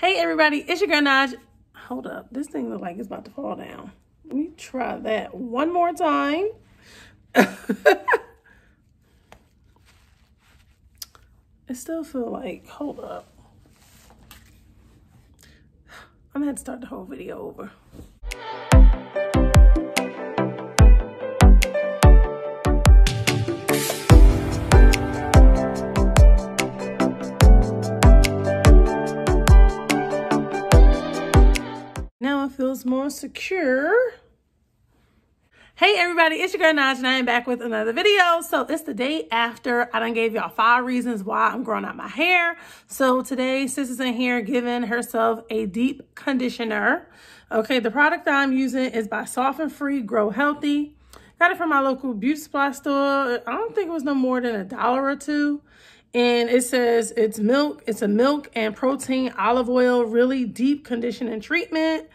Hey everybody, it's your girl Nij. Hold up, this thing look like it's about to fall down. Let me try that one more time. it still feel like, hold up. I'm gonna have to start the whole video over. Feels more secure. Hey everybody, it's your girl Nij and I am back with another video. So it's the day after I done gave y'all five reasons why I'm growing out my hair. So today sis is in here giving herself a deep conditioner. Okay, the product that I'm using is by Sof N' Free Gro Healthy. Got it from my local beauty supply store. I don't think it was no more than a dollar or two. And it says it's milk, it's a milk and protein olive oil, really deep conditioning treatment.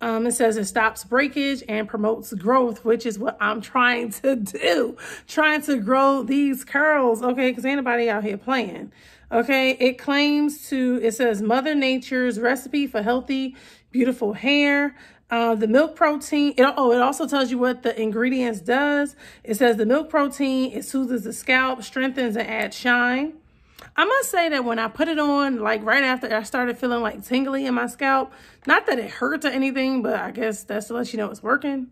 Um, it says it stops breakage and promotes growth, which is what I'm trying to do. Trying to grow these curls, okay? Because anybody out here playing. Okay, it claims to, it says Mother Nature's recipe for healthy, beautiful hair. Uh, the milk protein, it, oh, it also tells you what the ingredients does. It says the milk protein, it soothes the scalp, strengthens and adds shine. I must say that when I put it on, like right after I started feeling like tingly in my scalp, not that it hurts or anything, but I guess that's to let you know it's working.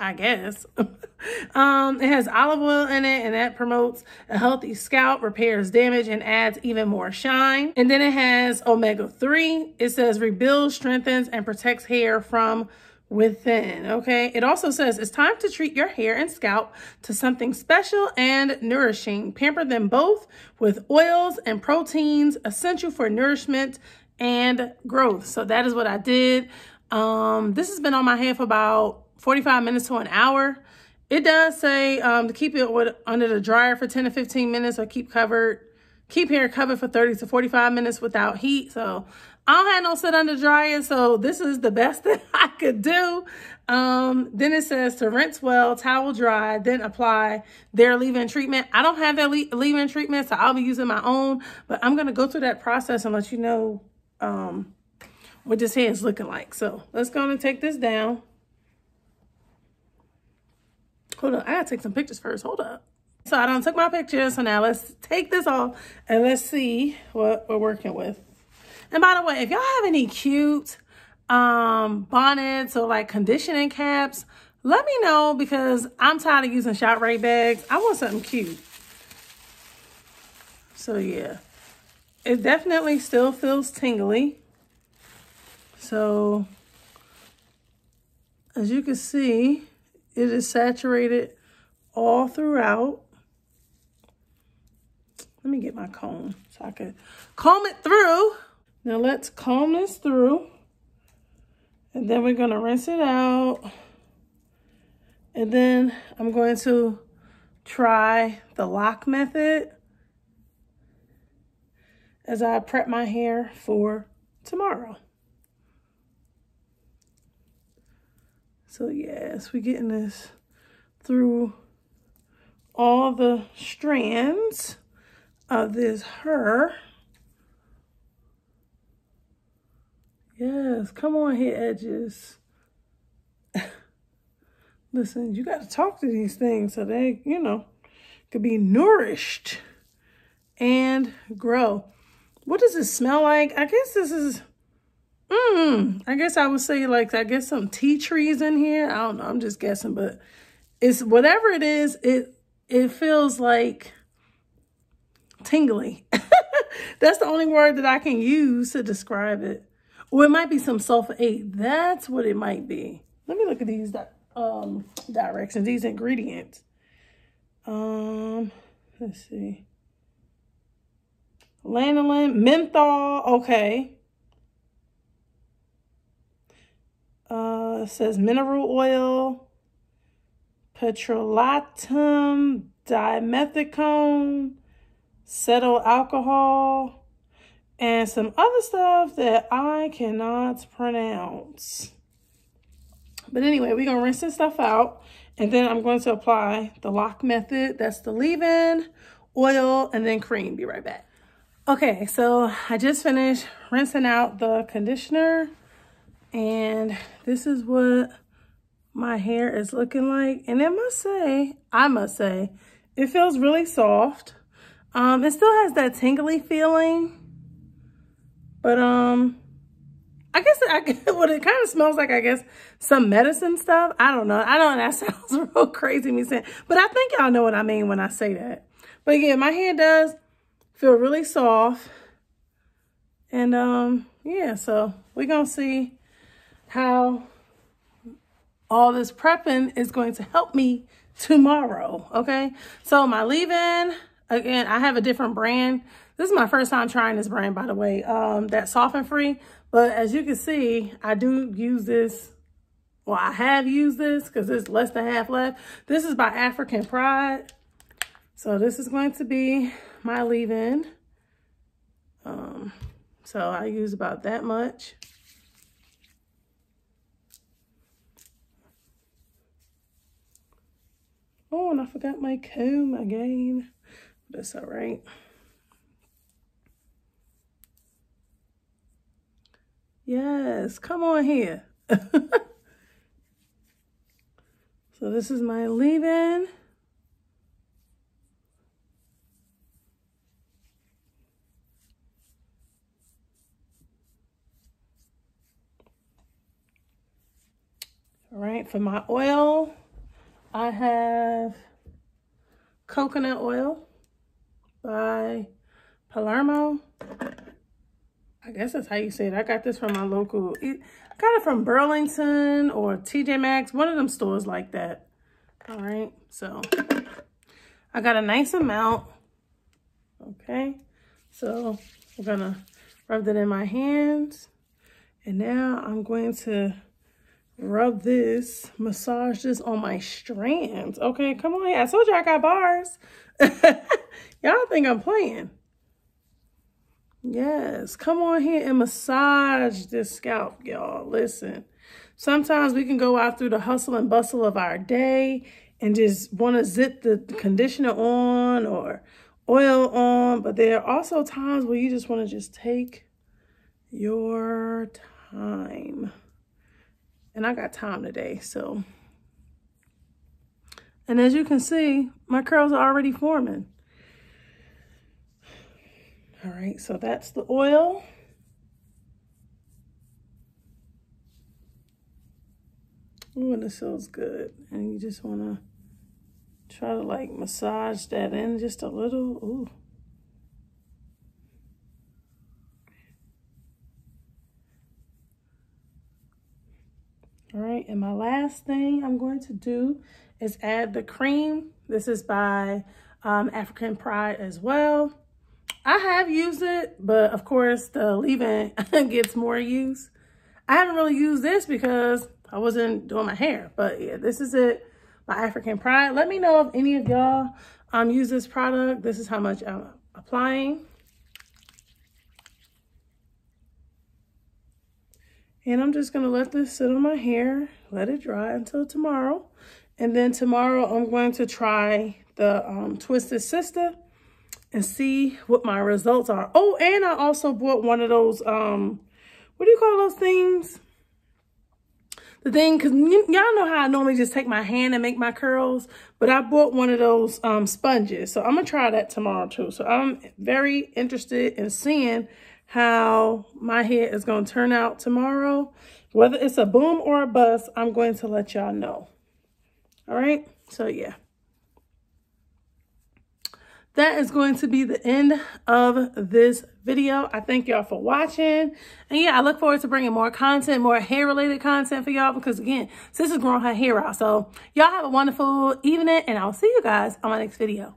I guess. um, it has olive oil in it and that promotes a healthy scalp, repairs damage, and adds even more shine. And then it has omega-3. It says rebuilds, strengthens, and protects hair from within. Okay. It also says it's time to treat your hair and scalp to something special and nourishing. Pamper them both with oils and proteins essential for nourishment and growth. So that is what I did. Um, this has been on my hair for about 45 minutes to an hour. It does say um, to keep it with, under the dryer for 10 to 15 minutes or keep covered, keep hair covered for 30 to 45 minutes without heat. So I don't have no sit under dryer, so this is the best that I could do. Um, then it says to rinse well, towel dry, then apply their leave-in treatment. I don't have that leave-in treatment, so I'll be using my own, but I'm going to go through that process and let you know um, what this hair is looking like. So let's go and take this down. Hold on, I gotta take some pictures first. Hold up. So I don't took my pictures, so now let's take this off and let's see what we're working with. And by the way, if y'all have any cute um, bonnets or like conditioning caps, let me know because I'm tired of using ShopRite bags. I want something cute. So yeah, it definitely still feels tingly. So as you can see, it is saturated all throughout. Let me get my comb so I can comb it through. Now let's comb this through. And then we're going to rinse it out. And then I'm going to try the LOC method as I prep my hair for tomorrow. So yes, we're getting this through all the strands of this hair. Yes, come on here, edges. Listen, you got to talk to these things so they, you know, could be nourished and grow. What does it smell like? I guess this is, mmm, I guess I would say like, I guess some tea trees in here. I don't know, I'm just guessing, but it's whatever it is, it, it feels like tingly. That's the only word that I can use to describe it. Or it might be some Sulfur8. That's what it might be. Let me look at these um, directions, these ingredients. Um, let's see. Lanolin, menthol, okay. Uh, says mineral oil, petrolatum, dimethicone, cetyl alcohol, and some other stuff that I cannot pronounce. But anyway, we're going to rinse this stuff out. And then I'm going to apply the LOC method. That's the leave-in, oil, and then cream. Be right back. Okay, so I just finished rinsing out the conditioner and this is what my hair is looking like. And I must say, I must say, it feels really soft. Um, it still has that tingly feeling, but um, I guess I what it kind of smells like, I guess, some medicine stuff. I don't know. I know that sounds real crazy me saying, but I think y'all know what I mean when I say that. But again, my hand does feel really soft. And um, yeah, so we're going to see how all this prepping is going to help me tomorrow, okay? So my leave-in, again, I have a different brand. This is my first time trying this brand, by the way, um, that Sof N' Free. But as you can see, I do use this. Well, I have used this because there's less than half left. This is by African Pride. So this is going to be my leave-in. Um, so I use about that much. Oh, and I forgot my comb again. That's all right. Yes, come on here. so this is my leave-in. All right, for my oil, I have coconut oil by Palermo. I guess that's how you say it. I got this from my local, I got it from Burlington or TJ Maxx, one of them stores like that. All right, so I got a nice amount. Okay, so we're gonna rub that in my hands. And now I'm going to rub this, massage this on my strands. Okay, come on. I told you I got bars. Y'all think I'm playing. Yes, come on here and massage this scalp, y'all. Listen, sometimes we can go out through the hustle and bustle of our day and just want to zip the conditioner on or oil on. But there are also times where you just want to just take your time. And I got time today, so. And as you can see, my curls are already forming. All right, so that's the oil. Ooh, and this feels good. And you just want to try to like massage that in just a little. Ooh. All right, and my last thing I'm going to do is add the cream. This is by um, African Pride as well. I have used it, but of course the leave-in gets more use. I haven't really used this because I wasn't doing my hair, but yeah, this is it my African Pride. Let me know if any of y'all um, use this product. This is how much I'm applying. And I'm just going to let this sit on my hair, let it dry until tomorrow. And then tomorrow I'm going to try the um, Twisted Sister and see what my results are. Oh, and I also bought one of those, um, what do you call those things? The thing, because y'all know how I normally just take my hand and make my curls, but I bought one of those um, sponges. So I'm going to try that tomorrow too. So I'm very interested in seeing how my hair is going to turn out tomorrow. Whether it's a boom or a bust, I'm going to let y'all know. All right. So yeah. That is going to be the end of this video. I thank y'all for watching. And yeah, I look forward to bringing more content, more hair related content for y'all because again, sis is growing her hair out. So y'all have a wonderful evening and I'll see you guys on my next video.